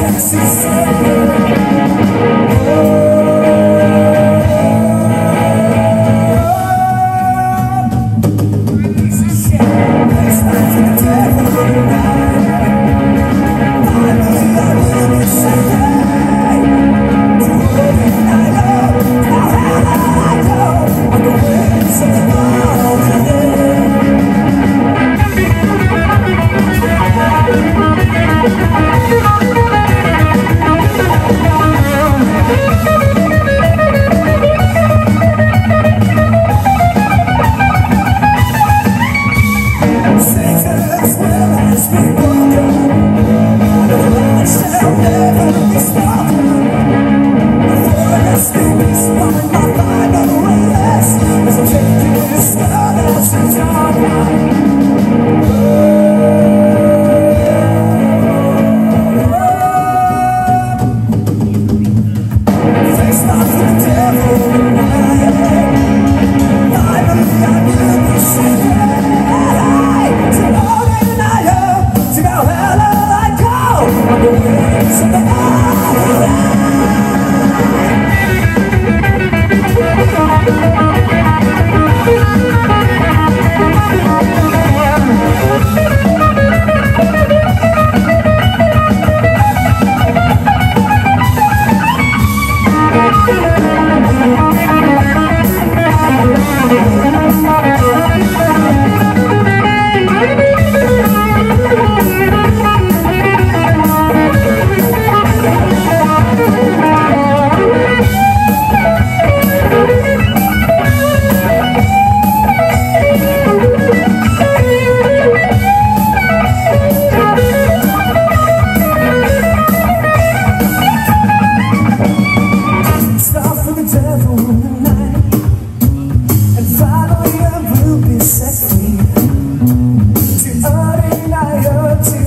Sexy Since our life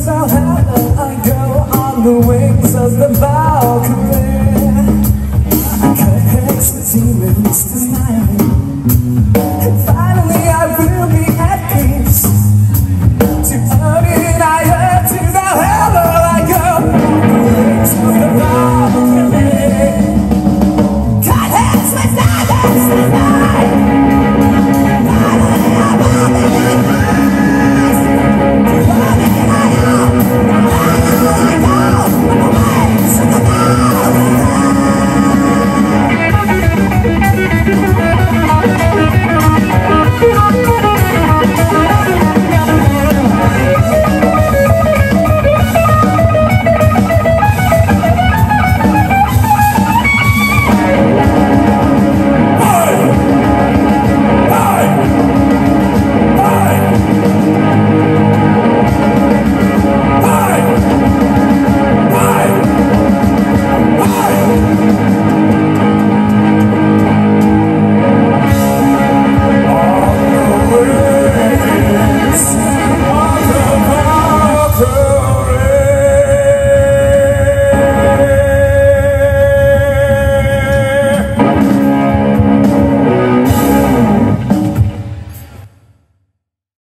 I'll have